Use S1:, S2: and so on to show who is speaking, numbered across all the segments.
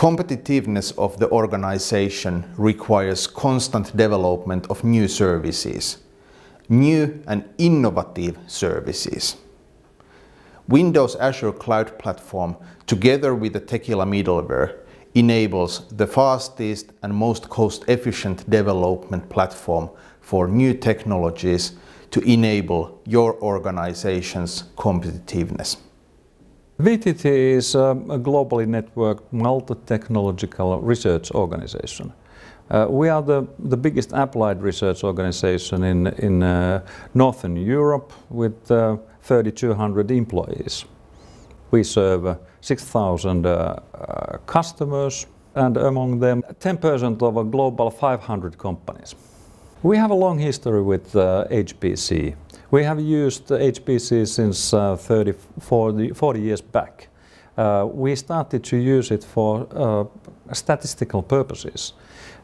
S1: Competitiveness of the organization requires constant development of new services, new and innovative services. Windows Azure Cloud Platform, together with the Techila middleware, enables the fastest and most cost-efficient development platform for new technologies to enable your organization's competitiveness.
S2: VTT is a globally networked multi-technological research organization. Uh, we are the, the biggest applied research organization in, in uh, Northern Europe with uh, 3,200 employees. We serve 6,000 uh, uh, customers and among them 10% of a global 500 companies. We have a long history with HPC. Uh, we have used HPC since 30, 40, 40 years back. Uh, we started to use it for uh, statistical purposes.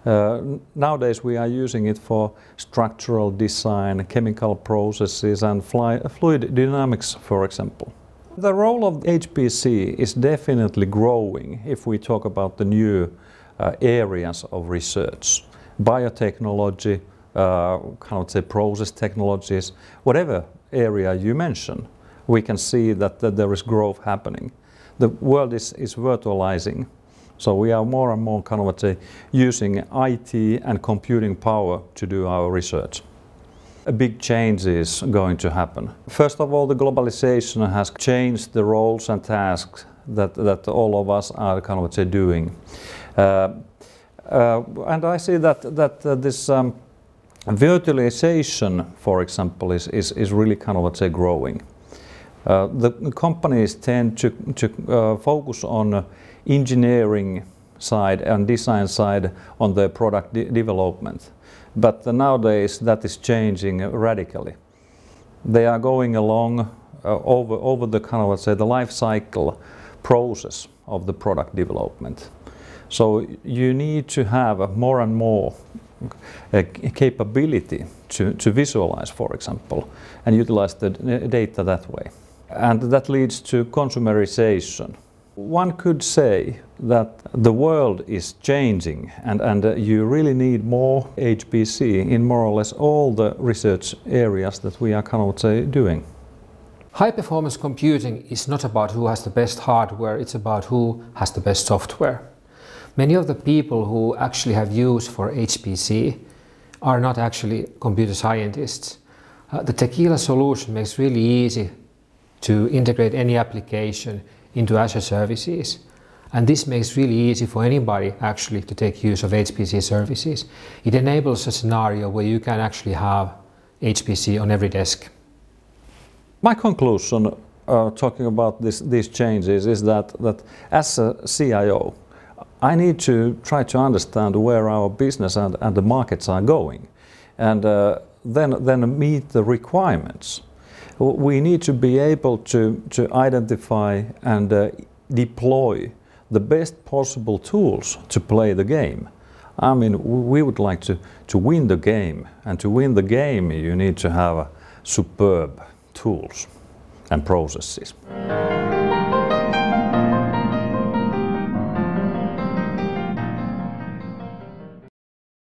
S2: Uh, nowadays we are using it for structural design, chemical processes and fluid dynamics, for example. The role of HPC is definitely growing if we talk about the new uh, areas of research. Biotechnology, uh, of say process technologies, whatever area you mention, we can see that, that there is growth happening. The world is, is virtualizing. So we are more and more kind of say, using IT and computing power to do our research a big change is going to happen. First of all, the globalization has changed the roles and tasks that, that all of us are kind of say, doing. Uh, uh, and I see that, that uh, this um, virtualization, for example, is, is, is really kind of, let's say, growing. Uh, the companies tend to, to uh, focus on engineering side and design side on their product de development. But nowadays that is changing radically. They are going along uh, over, over the kind of, let's say, the life cycle process of the product development. So you need to have more and more capability to, to visualize, for example, and utilize the data that way. And that leads to consumerization. One could say that the world is changing and, and uh, you really need more HPC in more or less all the research areas that we are kind of say, doing.
S3: High performance computing is not about who has the best hardware, it's about who has the best software. Many of the people who actually have use for HPC are not actually computer scientists. Uh, the Techila solution makes really easy to integrate any application into Azure services. And this makes really easy for anybody actually to take use of HPC services. It enables a scenario where you can actually have HPC on every desk.
S2: My conclusion uh, talking about this, these changes is that, that as a CIO, I need to try to understand where our business and, and the markets are going and uh, then, then meet the requirements we need to be able to, to identify and uh, deploy the best possible tools to play the game. I mean, we would like to, to win the game, and to win the game, you need to have superb tools and processes.